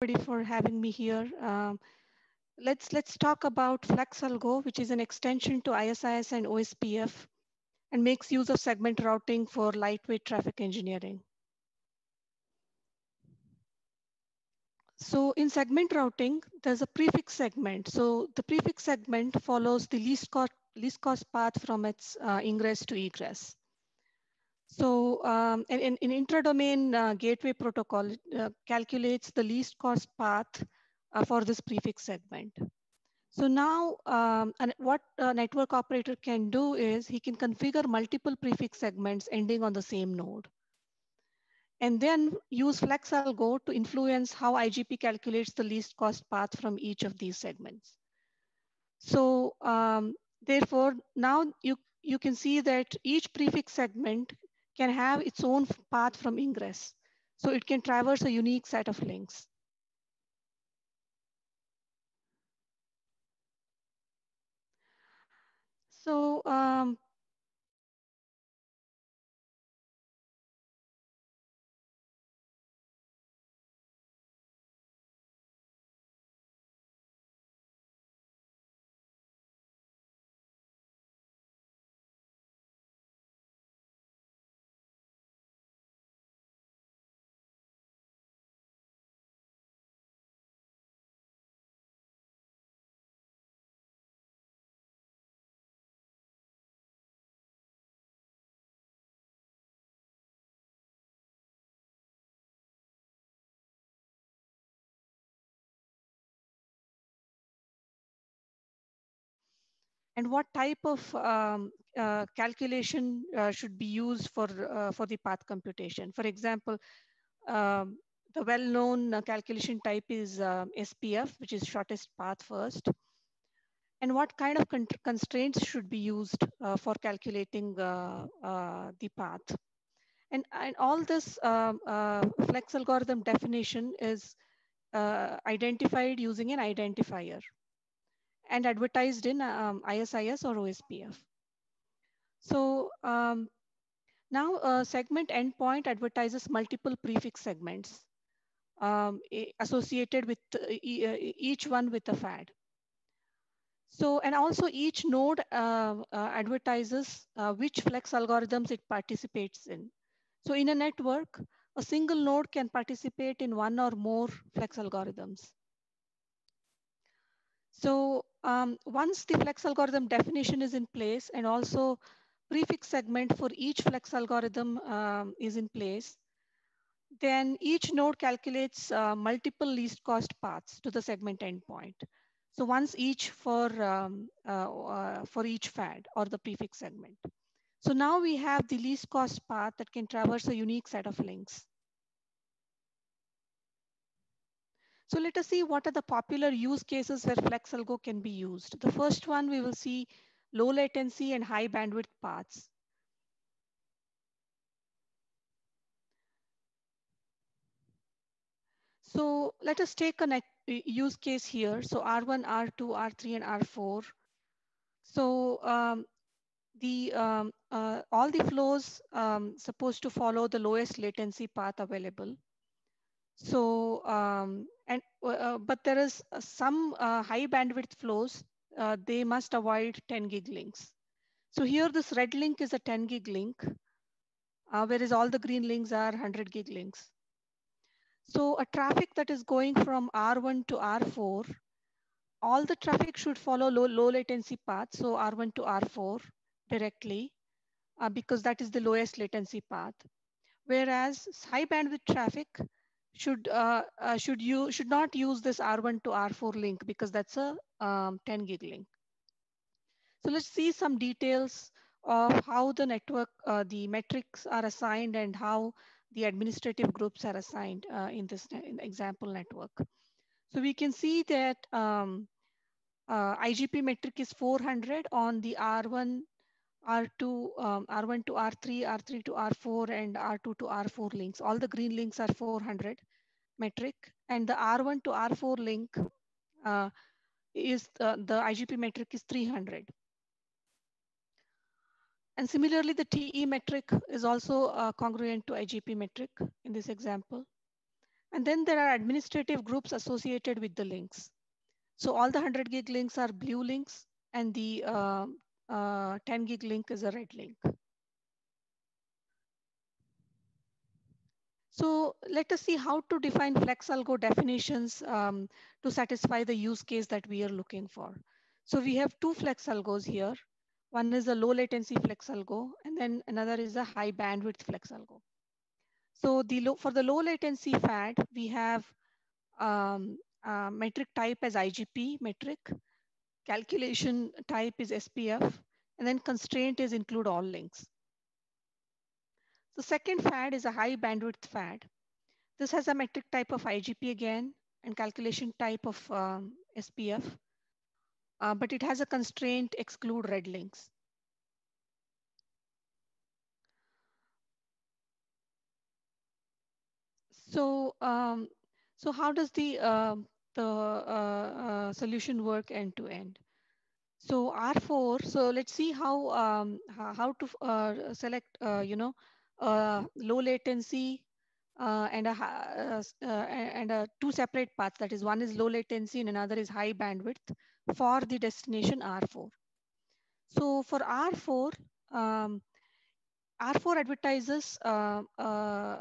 everybody for having me here. Um, let's let's talk about FlexAlgo, which is an extension to ISIS and OSPF and makes use of segment routing for lightweight traffic engineering. So in segment routing, there's a prefix segment. So the prefix segment follows the least cost, least cost path from its uh, ingress to egress. So um, in, in intra-domain uh, gateway protocol, uh, calculates the least cost path uh, for this prefix segment. So now um, and what a network operator can do is he can configure multiple prefix segments ending on the same node. And then use FlexAlgo to influence how IGP calculates the least cost path from each of these segments. So um, therefore, now you, you can see that each prefix segment can have its own path from ingress. So it can traverse a unique set of links. And what type of um, uh, calculation uh, should be used for, uh, for the path computation. For example, um, the well-known uh, calculation type is uh, SPF, which is shortest path first. And what kind of con constraints should be used uh, for calculating the path. And, and all this um, flex algorithm definition is identified using an identifier and advertised in um, ISIS or OSPF. So um, now a segment endpoint advertises multiple prefix segments um, associated with uh, each one with a FAD. So, and also each node uh, uh, advertises uh, which flex algorithms it participates in. So in a network, a single node can participate in one or more flex algorithms. So um, once the flex algorithm definition is in place and also prefix segment for each flex algorithm um, is in place, then each node calculates uh, multiple least cost paths to the segment endpoint. So once each for, um, uh, uh, for each FAD or the prefix segment. So now we have the least cost path that can traverse a unique set of links. So let us see what are the popular use cases where FlexAlgo can be used. The first one, we will see low latency and high bandwidth paths. So let us take a use case here. So R1, R2, R3, and R4. So um, the um, uh, all the flows um, supposed to follow the lowest latency path available. So, um, and uh, uh, but there is uh, some uh, high bandwidth flows, uh, they must avoid 10 gig links. So here this red link is a 10 gig link, uh, whereas all the green links are 100 gig links. So a traffic that is going from R1 to R4, all the traffic should follow low, low latency path. So R1 to R4 directly, because that is the lowest latency path. Whereas high bandwidth traffic should uh, uh, should you should not use this R1 to R4 link because that's a um, 10 gig link. So let's see some details of how the network, uh, the metrics are assigned and how the administrative groups are assigned uh, in this in example network. So we can see that um, uh, IGP metric is 400 on the R1 R2, um, R1 to R3, R3 to R4, and R2 to R4 links. All the green links are 400 metric, and the R1 to R4 link uh, is uh, the IGP metric is 300. And similarly, the TE metric is also uh, congruent to IGP metric in this example. And then there are administrative groups associated with the links. So all the 100 gig links are blue links and the uh, uh, 10 gig link is a red link. So let us see how to define FlexAlgo definitions um, to satisfy the use case that we are looking for. So we have two FlexAlgos here. One is a low latency FlexAlgo, and then another is a high bandwidth FlexAlgo. So the low, for the low latency FAD, we have um, uh, metric type as IGP metric, calculation type is SPF, and then constraint is include all links. The second FAD is a high bandwidth FAD. This has a metric type of IGP again and calculation type of um, SPF, uh, but it has a constraint exclude red links. So, um, so how does the uh, the uh, uh, solution work end to end? So R4. So let's see how um, how to uh, select you know low latency uh, and a uh, uh, and a two separate paths. That is, one is low latency and another is high bandwidth for the destination R4. So for R4, um, R4 advertises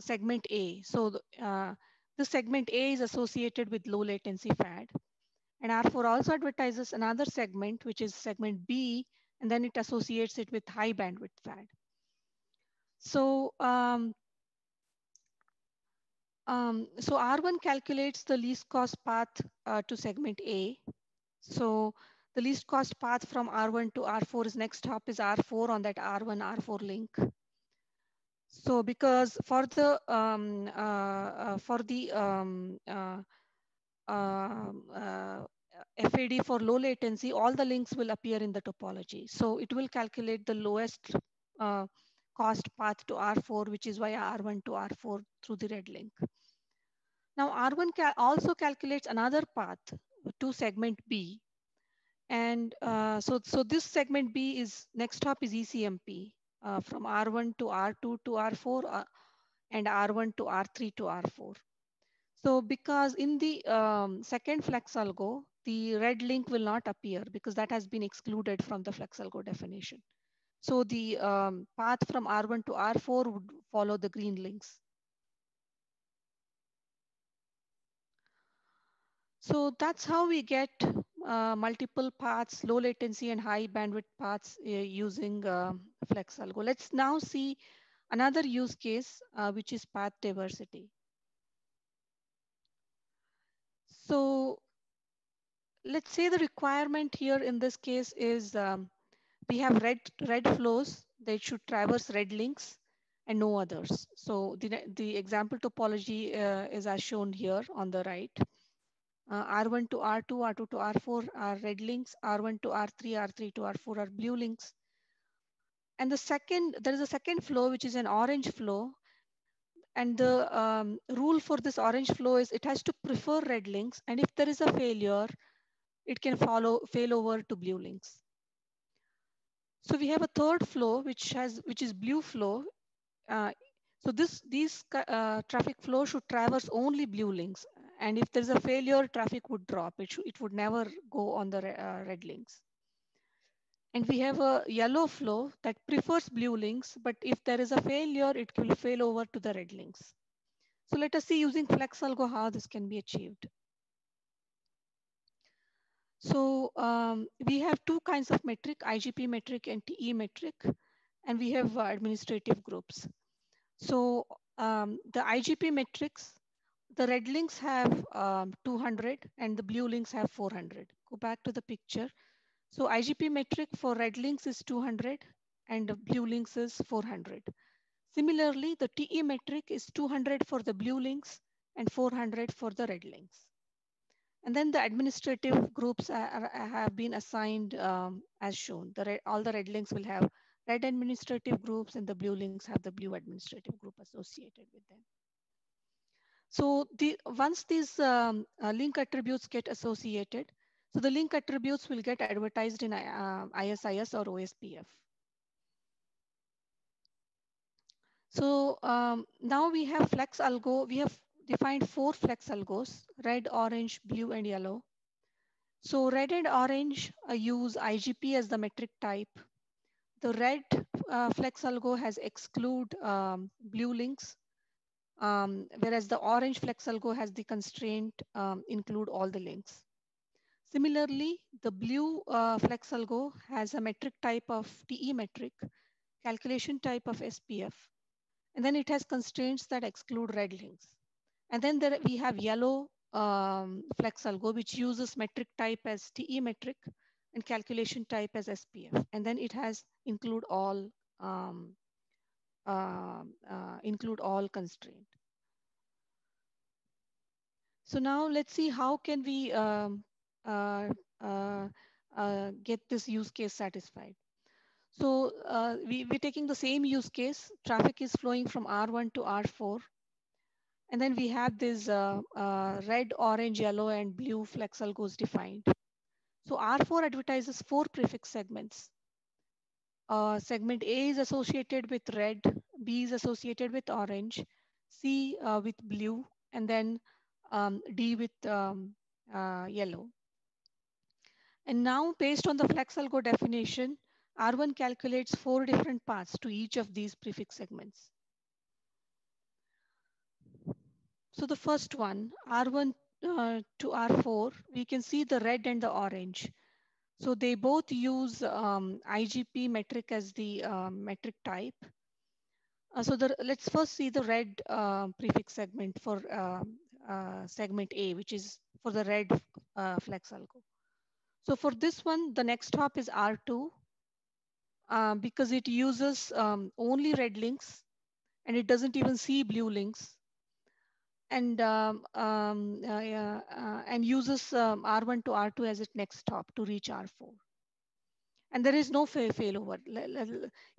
segment A. So uh, the segment A is associated with low latency FAD. And R4 also advertises another segment, which is segment B, and then it associates it with high bandwidth FAD. So, um, um, so R1 calculates the least cost path uh, to segment A. So the least cost path from R1 to R4 is next hop is R4 on that R1, R4 link. So because for the um, uh, uh, for the um, uh, um, uh FAD for low latency, all the links will appear in the topology. So it will calculate the lowest uh, cost path to R4, which is via R1 to R4 through the red link. Now R1 cal also calculates another path to segment B. And uh, so, so this segment B is next hop is ECMP uh, from R1 to R2 to R4 uh, and R1 to R3 to R4. So because in the um, second FlexAlgo, the red link will not appear because that has been excluded from the FlexAlgo definition. So the um, path from R1 to R4 would follow the green links. So that's how we get uh, multiple paths, low latency and high bandwidth paths uh, using uh, FlexAlgo. Let's now see another use case, uh, which is path diversity. So let's say the requirement here in this case is um, we have red, red flows, they should traverse red links and no others. So the, the example topology uh, is as shown here on the right. Uh, R1 to R2, R2 to R4 are red links, R1 to R3, R3 to R4 are blue links. And the second, there is a second flow, which is an orange flow. And the um, rule for this orange flow is it has to prefer red links. And if there is a failure, it can follow fail over to blue links. So we have a third flow, which has which is blue flow. Uh, so this these uh, traffic flow should traverse only blue links. And if there's a failure, traffic would drop. It, it would never go on the uh, red links. And we have a yellow flow that prefers blue links, but if there is a failure, it will fail over to the red links. So let us see using FlexAlgo how this can be achieved. So um, we have two kinds of metric, IGP metric and TE metric, and we have uh, administrative groups. So um, the IGP metrics, the red links have um, 200 and the blue links have 400. Go back to the picture. So IGP metric for red links is 200 and blue links is 400. Similarly, the TE metric is 200 for the blue links and 400 for the red links. And then the administrative groups are, have been assigned um, as shown. The red, all the red links will have red administrative groups and the blue links have the blue administrative group associated with them. So the, once these um, uh, link attributes get associated, so the link attributes will get advertised in uh, ISIS or OSPF. So um, now we have FlexAlgo. We have defined four flex algos, red, orange, blue, and yellow. So red and orange uh, use IGP as the metric type. The red uh, flex algo has exclude um, blue links, um, whereas the orange flex algo has the constraint um, include all the links. Similarly, the blue uh, flex algo has a metric type of TE metric, calculation type of SPF, and then it has constraints that exclude red links. And then there we have yellow um, flex algo, which uses metric type as TE metric and calculation type as SPF. And then it has include all um, uh, uh, include all constraint. So now let's see how can we um, uh, uh, uh get this use case satisfied. So we, we're taking the same use case. Traffic is flowing from R1 to R4. And then we have this uh, uh, red, orange, yellow, and blue flex algos defined. So R4 advertises four prefix segments. Uh, segment A is associated with red, B is associated with orange, C uh, with blue, and then um, D with um, uh, yellow. And now based on the flex algo definition, R1 calculates four different paths to each of these prefix segments. So the first one, R1 uh, to R4, we can see the red and the orange. So they both use um, IGP metric as the uh, metric type. Uh, so the, let's first see the red uh, prefix segment for um, uh, segment A, which is for the red uh, flex algo. So for this one, the next hop is R2 because it uses um, only red links and it doesn't even see blue links and um, um, uh, uh, and uses um, R1 to R2 as its next stop to reach R4. And there is no fail failover.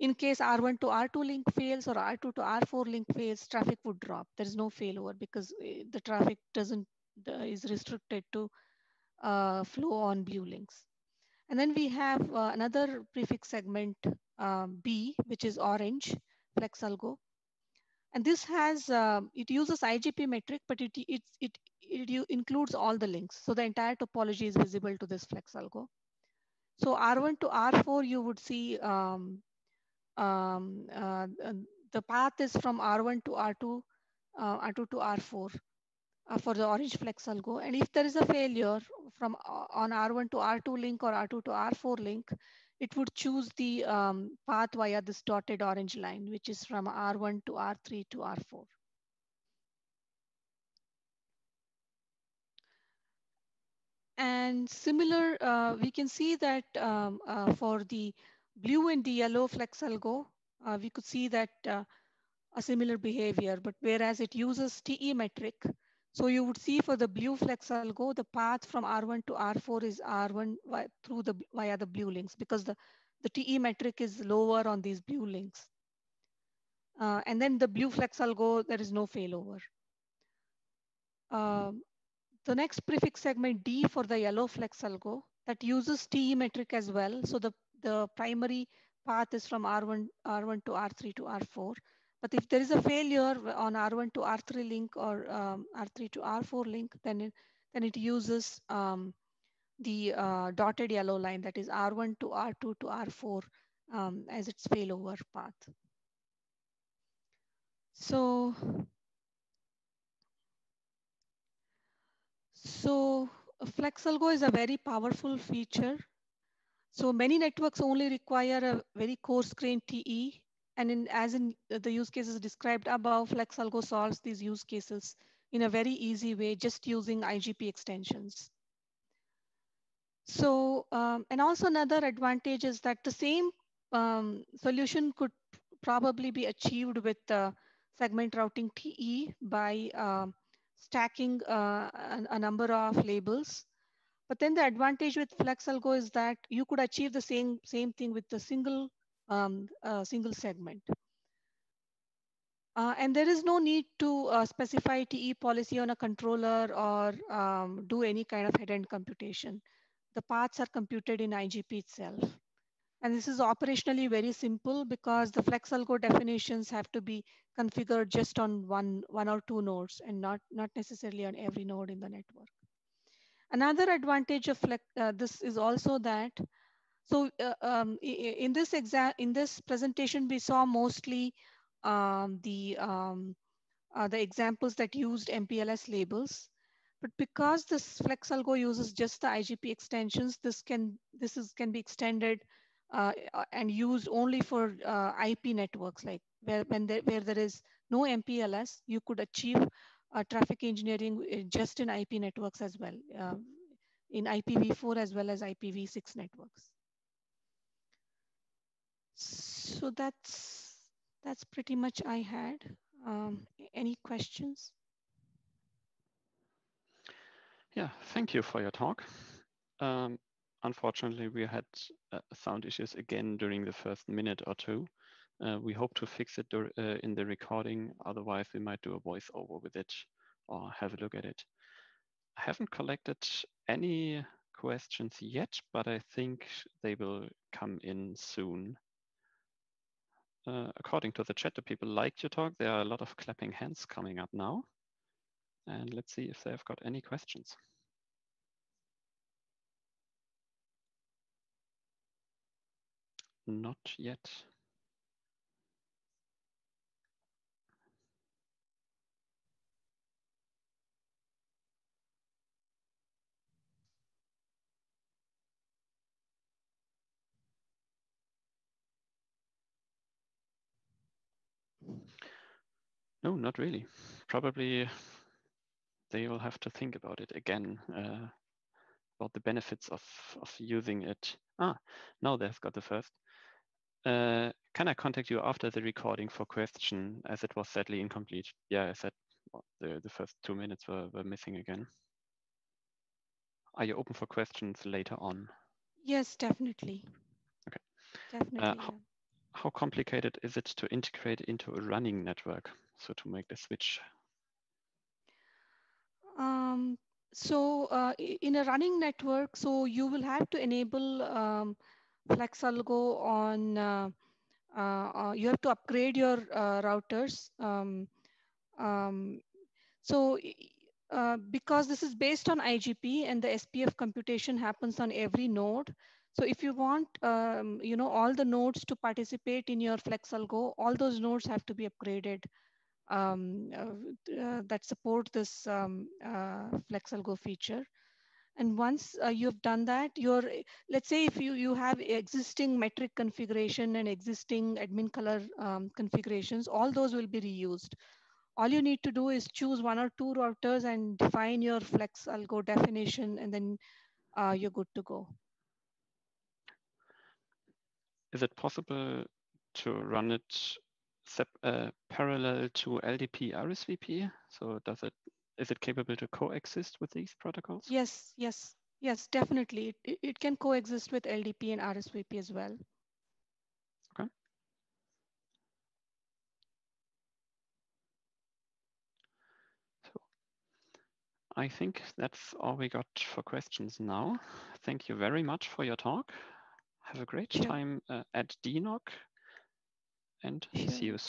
In case R1 to R2 link fails or R2 to R4 link fails, traffic would drop. There is no failover because uh, the traffic doesn't is restricted to uh, flow on blue links. And then we have uh, another prefix segment um, B, which is orange, flex algo. And this has, uh, it uses IGP metric, but it, it, it, it includes all the links. So the entire topology is visible to this flex algo. So R1 to R4, you would see um, um, uh, the path is from R1 to R2, uh, R2 to R4 uh, for the orange flex algo. And if there is a failure from uh, on R1 to R2 link or R2 to R4 link, it would choose the um, path via this dotted orange line, which is from R1 to R3 to R4. And similar, uh, we can see that um, uh, for the blue and the yellow flex algo, uh, we could see that uh, a similar behavior, but whereas it uses TE metric, so you would see for the blue flex algo, the path from R1 to R4 is R1 through the via the blue links because the, the TE metric is lower on these blue links. Uh, and then the blue flex algo, there is no failover. Um, the next prefix segment D for the yellow flex algo that uses TE metric as well. So the, the primary path is from R1, R1 to R3 to R4. But if there is a failure on R1 to R3 link or um, R3 to R4 link, then it, then it uses um, the uh, dotted yellow line that is R1 to R2 to R4 um, as its failover path. So, so FlexAlgo is a very powerful feature. So many networks only require a very coarse grained TE and in, as in the use cases described above, FlexAlgo solves these use cases in a very easy way, just using IGP extensions. So, um, and also another advantage is that the same um, solution could probably be achieved with uh, segment routing TE by uh, stacking uh, a, a, number of labels. But then the advantage with FlexAlgo is that you could achieve the same, same thing with the single um, single segment. Uh, and there is no need to uh, specify TE policy on a controller or um, do any kind of head-end computation. The paths are computed in IGP itself. And this is operationally very simple because the FlexAlgo definitions have to be configured just on one, one or two nodes and not, not necessarily on every node in the network. Another advantage of Flex, uh, this is also that, so uh, um, in this exam, in this presentation, we saw mostly um, the um, uh, the examples that used MPLS labels. But because this FlexAlgo uses just the IGP extensions, this can this is can be extended uh, uh and used only for uh, IP networks, like where when there, where there is no MPLS, you could achieve uh, traffic engineering just in IP networks as well, in IPv4 as well as IPv6 networks. So that's that's pretty much I had. Um, any questions? Yeah, thank you for your talk. Um, unfortunately, we had uh, sound issues again during the first minute or two. Uh, we hope to fix it uh, in the recording. Otherwise, we might do a voiceover with it or have a look at it. I haven't collected any questions yet, but I think they will come in soon. Uh, according to the chat, the people liked your talk. There are a lot of clapping hands coming up now. And let's see if they've got any questions. Not yet. No, not really. Probably they will have to think about it again, uh, about the benefits of, of using it. Ah, now they've got the first. Uh, can I contact you after the recording for question as it was sadly incomplete? Yeah, I said well, the, the first two minutes were, were missing again. Are you open for questions later on? Yes, definitely. Okay. Definitely. Uh, yeah. how, how complicated is it to integrate into a running network? So to make the switch? Um, so uh, in a running network, so you will have to enable um, FlexAlgo on, uh, uh, uh, you have to upgrade your uh, routers. Um, um, so uh, because this is based on IGP and the SPF computation happens on every node. So if you want, um, you know, all the nodes to participate in your FlexAlgo, all those nodes have to be upgraded um, uh, uh, that support this um, uh, FlexAlgo feature. And once uh, you've done that, you're, let's say if you, you have existing metric configuration and existing admin color um, configurations, all those will be reused. All you need to do is choose one or two routers and define your FlexAlgo definition, and then uh, you're good to go. Is it possible to run it uh, parallel to LDP RSVP? So does it is it capable to coexist with these protocols? Yes, yes, yes, definitely. It, it can coexist with LDP and RSVP as well. Okay. So I think that's all we got for questions now. Thank you very much for your talk. Have a great sure. time uh, at DENOG and sure. see you soon.